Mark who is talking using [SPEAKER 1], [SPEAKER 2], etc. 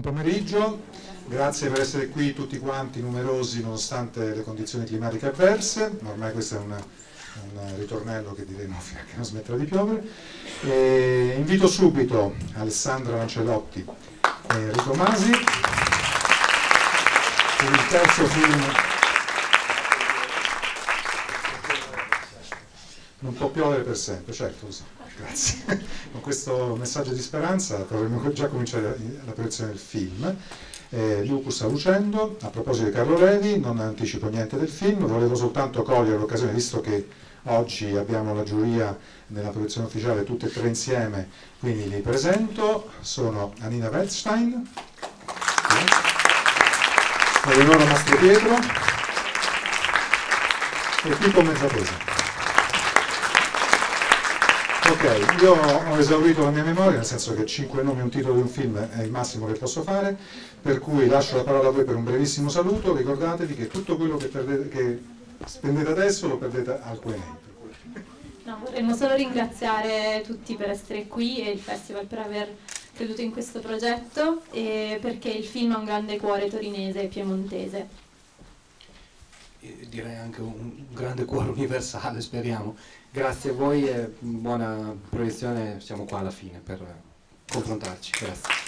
[SPEAKER 1] pomeriggio, grazie per essere qui tutti quanti numerosi nonostante le condizioni climatiche avverse, ormai questo è un, un ritornello che diremo fino a che non smetterà di piovere. E invito subito Alessandra Lancelotti e Enrico Masi per il terzo film non può piovere per sempre, certo, lo so. Grazie. Con questo messaggio di speranza dovremmo già cominciare la proiezione del film. Eh, Lucu sta lucendo, a proposito di Carlo Levi, non anticipo niente del film, volevo soltanto cogliere l'occasione, visto che oggi abbiamo la giuria nella proiezione ufficiale tutte e tre insieme, quindi li presento, sono Anina Wettstein, Eleonora Mastro Pietro e Pippo Mezzapesa. Ok, io ho esaurito la mia memoria, nel senso che 5 nomi e un titolo di un film è il massimo che posso fare, per cui lascio la parola a voi per un brevissimo saluto, ricordatevi che tutto quello che, perdete, che spendete adesso lo perdete al Q&A.
[SPEAKER 2] No, vorremmo solo ringraziare tutti per essere qui e il festival per aver creduto in questo progetto e perché il film ha un grande cuore torinese e piemontese.
[SPEAKER 3] Direi anche un grande cuore universale, speriamo. Grazie a voi e buona proiezione, siamo qua alla fine per confrontarci. Grazie.